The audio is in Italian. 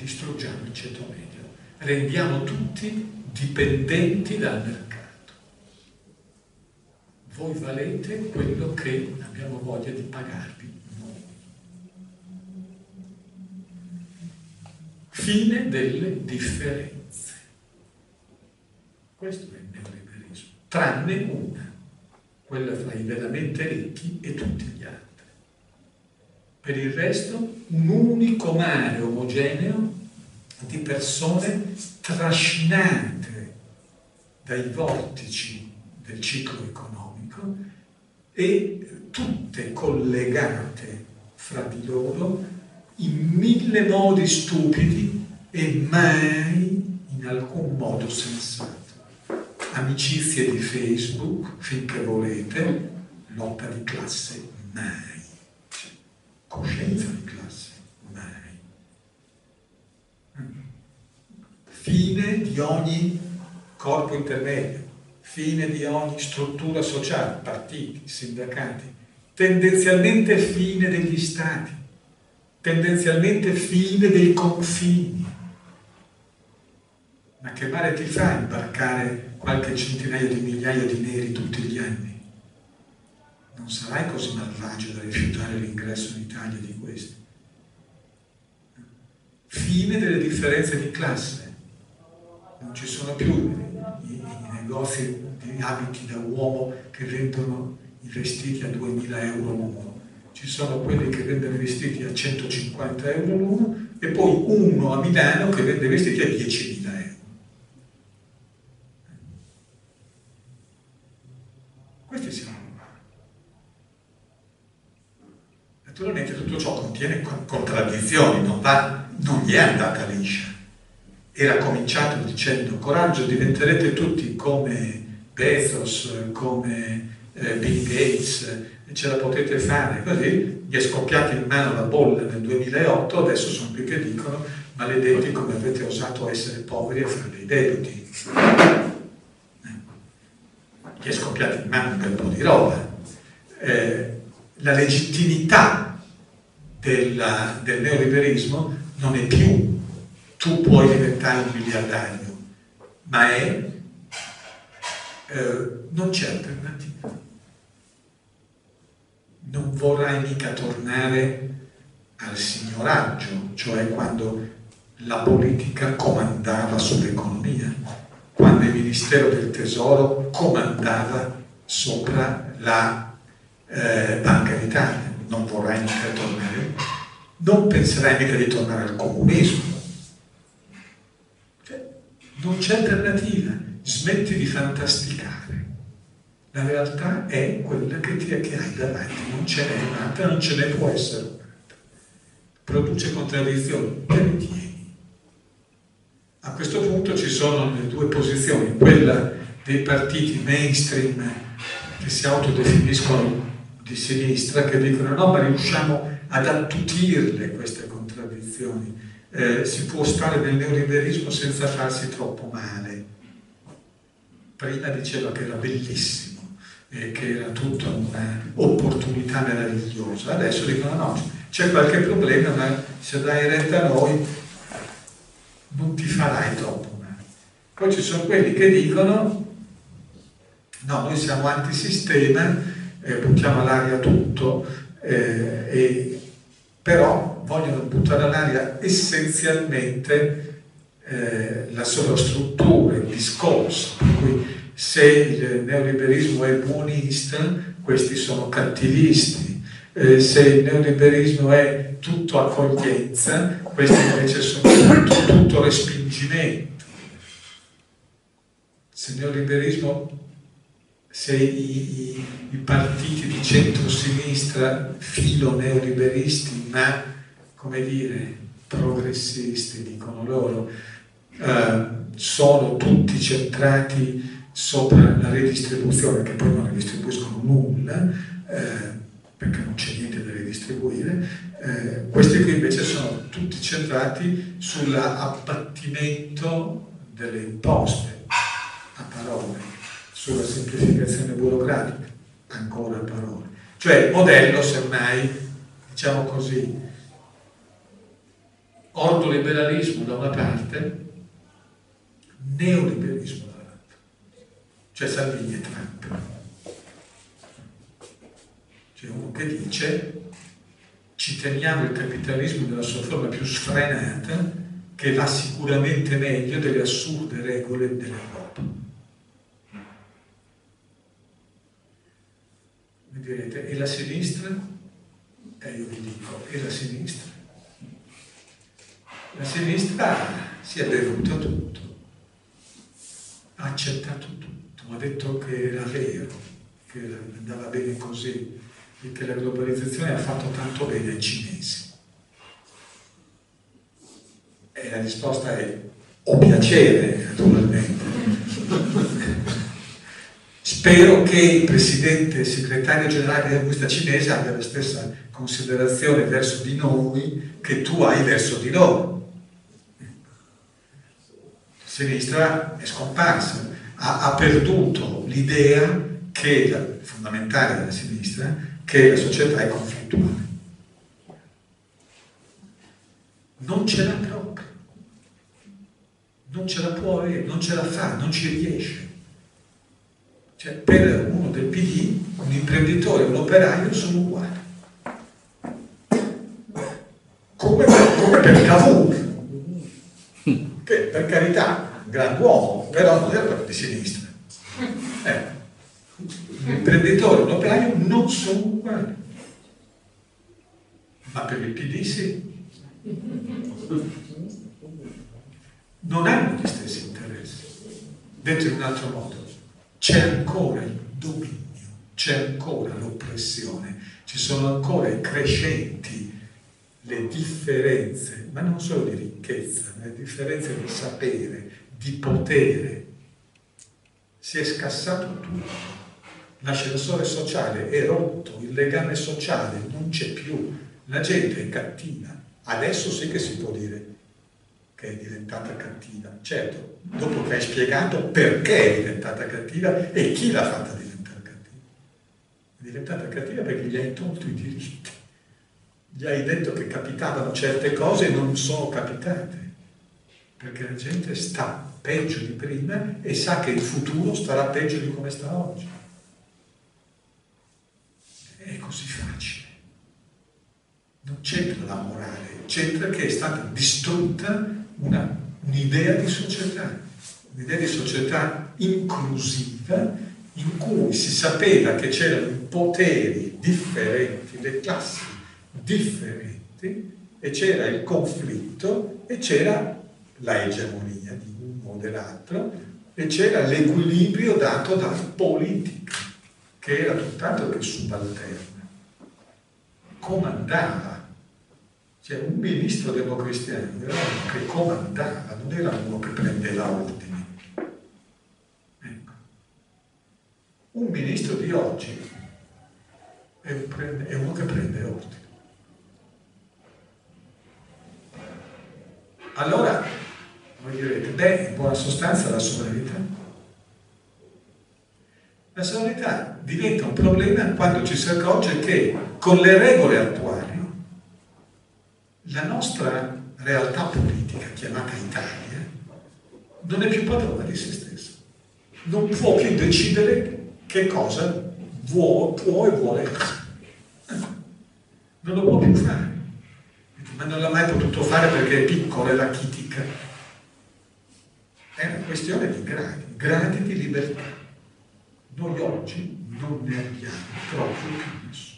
distruggiamo il ceto medio. Rendiamo tutti dipendenti dal mercato. Voi valete quello che abbiamo voglia di pagarvi noi. Fine delle differenze. Questo è il neoliberismo, tranne una, quella fra i veramente ricchi e tutti gli altri. Per il resto un unico mare omogeneo di persone trascinate dai vortici del ciclo economico e tutte collegate fra di loro in mille modi stupidi e mai in alcun modo sensato. Amicizie di Facebook, finché volete, lotta di classe mai. Coscienza di classe mai. Fine di ogni corpo intermedio, fine di ogni struttura sociale, partiti, sindacati, tendenzialmente fine degli stati, tendenzialmente fine dei confini. Ma che male ti fa imbarcare qualche centinaio di migliaia di neri tutti gli anni? Non sarai così malvagio da rifiutare l'ingresso in Italia di questi. Fine delle differenze di classe. Non ci sono più i, i negozi di abiti da uomo che vendono i vestiti a 2000 euro l'uno. Ci sono quelli che vendono i vestiti a 150 euro l'uno e poi uno a Milano che vende vestiti a 10.000 euro. Questi siamo Naturalmente tutto ciò contiene contraddizioni, non, va, non gli è andata liscia. Era cominciato dicendo coraggio, diventerete tutti come Bezos, come eh, Bill Gates, ce la potete fare. Così gli è scoppiata in mano la bolla nel 2008, adesso sono qui che dicono maledetti come avete osato essere poveri e fare dei debiti. Gli è scoppiata in mano un bel po' di roba. Eh, la legittimità della, del neoliberismo non è più tu puoi diventare un miliardario, ma è eh, non c'è alternativa. Non vorrai mica tornare al signoraggio, cioè quando la politica comandava sull'economia, quando il Ministero del Tesoro comandava sopra la eh, Banca d'Italia. Non vorrai mica tornare, non penserai mica di tornare al comunismo. Non c'è alternativa, smetti di fantasticare. La realtà è quella che, ti, che hai davanti, non ce n'è un'altra, non ce ne può essere un'altra. Produce contraddizioni, te ne tieni. A questo punto ci sono le due posizioni, quella dei partiti mainstream che si autodefiniscono di sinistra che dicono no, ma riusciamo ad attutirle queste contraddizioni. Eh, si può stare nel neoliberismo senza farsi troppo male. Prima diceva che era bellissimo, eh, che era tutta un'opportunità meravigliosa. Adesso dicono no, c'è qualche problema, ma se dai retta a noi non ti farai troppo male. Poi ci sono quelli che dicono no, noi siamo antisistema, eh, buttiamo all'aria tutto, eh, e, però vogliono buttare all'aria essenzialmente eh, la sovrastruttura, il discorso, per cui se il neoliberismo è buonista, questi sono cattivisti, eh, se il neoliberismo è tutto accoglienza, questi invece sono tutto, tutto respingimento. Se il neoliberismo se i, i, i partiti di centro-sinistra filo neoliberisti, ma come dire, progressisti, dicono loro, eh, sono tutti centrati sopra la redistribuzione, che poi non redistribuiscono nulla, eh, perché non c'è niente da redistribuire, eh, questi qui invece sono tutti centrati sull'abbattimento delle imposte, a parole sulla semplificazione burocratica, ancora parole. Cioè modello, semmai, diciamo così, ordoliberalismo da una parte, neoliberismo dall'altra. Cioè Salvini e Trump. C'è uno che dice ci teniamo il capitalismo nella sua forma più sfrenata che va sicuramente meglio delle assurde regole dell'Europa. Mi direte, e la sinistra? E eh, io vi dico, e la sinistra? La sinistra si è bevuta tutto, ha accettato tutto, ha detto che era vero, che andava bene così e che la globalizzazione ha fatto tanto bene ai cinesi. E la risposta è ho piacere, naturalmente. Spero che il presidente segretario generale della comunità cinese abbia la stessa considerazione verso di noi che tu hai verso di loro. La sinistra è scomparsa, ha, ha perduto l'idea che la fondamentale della sinistra che la società è conflittuale. Non ce l'ha proprio, non ce la può avere, non ce la fa, non ci riesce. Cioè, per uno del PD, un imprenditore e un operaio sono uguali. Come per, come per Cavour, che per carità, un gran uomo, però non era proprio di sinistra. Eh l'imprenditore e l'operaio non sono uguali. Ma per il PD sì. Non hanno gli stessi interessi. Detto in un altro modo, c'è ancora il dominio, c'è ancora l'oppressione, ci sono ancora i crescenti le differenze, ma non solo di ricchezza, ma le differenze di sapere, di potere. Si è scassato tutto l'ascensore sociale è rotto, il legame sociale non c'è più, la gente è cattiva. Adesso sì che si può dire che è diventata cattiva. Certo, dopo che hai spiegato perché è diventata cattiva e chi l'ha fatta diventare cattiva. È diventata cattiva perché gli hai tolto i diritti. Gli hai detto che capitavano certe cose e non sono capitate. Perché la gente sta peggio di prima e sa che il futuro starà peggio di come sta oggi è così facile. Non c'entra la morale, c'entra che è stata distrutta un'idea di società, un'idea di società inclusiva in cui si sapeva che c'erano poteri differenti, le classi differenti e c'era il conflitto e c'era la egemonia di uno o dell'altro e c'era l'equilibrio dato dalla politica che era tutt'altro che subalterna, comandava. Cioè un ministro democristiano era uno che comandava, non era uno che prendeva ordini. Ecco. Un ministro di oggi è, un è uno che prende ordini. Allora, voi direte, beh, in buona sostanza la sovranità la sovranità diventa un problema quando ci si accorge che con le regole attuali la nostra realtà politica, chiamata Italia, non è più padrona di se stessa. Non può più decidere che cosa vuo, può e vuole essere. Non lo può più fare. Ma non l'ha mai potuto fare perché è piccola e la chitica. È una questione di gradi, gradi di libertà. Noi oggi non ne abbiamo proprio più nessuno.